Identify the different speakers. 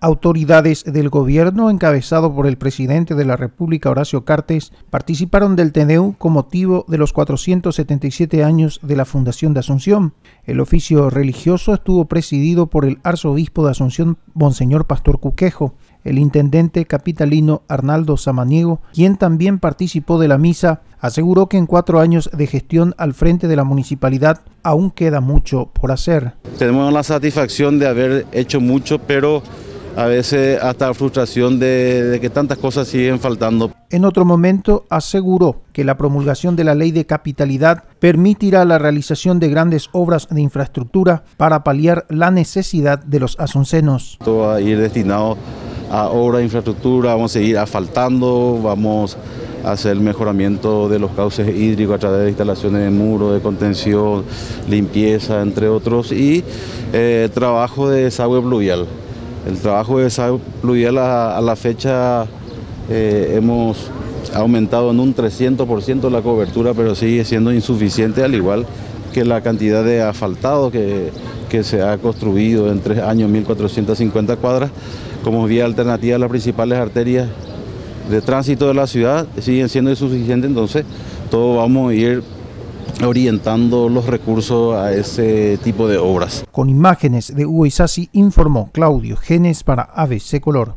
Speaker 1: Autoridades del gobierno, encabezado por el presidente de la República, Horacio Cartes, participaron del TNU con motivo de los 477 años de la Fundación de Asunción. El oficio religioso estuvo presidido por el arzobispo de Asunción, Monseñor Pastor Cuquejo, el intendente capitalino Arnaldo Samaniego, quien también participó de la misa, aseguró que en cuatro años de gestión al frente de la municipalidad aún queda mucho por hacer.
Speaker 2: Tenemos la satisfacción de haber hecho mucho, pero a veces hasta frustración de, que tantas cosas siguen faltando.
Speaker 1: En otro momento aseguró que la promulgación de la ley de capitalidad permitirá la realización de grandes obras de infraestructura para paliar la necesidad de los asuncenos.
Speaker 2: Todo va a ir destinado a obra de infraestructura, vamos a seguir asfaltando, vamos a hacer el mejoramiento de los cauces hídricos a través de instalaciones de muros, de contención, limpieza, entre otros, y eh, trabajo de desagüe pluvial. El trabajo de desagüe pluvial a, la fecha eh, hemos aumentado en un 300% la cobertura, pero sigue siendo insuficiente, al igual que la cantidad de asfaltado que, que se ha construido en tres años, 1.450 cuadras, como vía alternativa a las principales arterias de tránsito de la ciudad, siguen siendo insuficientes, entonces todo vamos a ir orientando los recursos a ese tipo de obras.
Speaker 1: Con imágenes de Hugo Isasi informó Claudio Genes para ABC Color.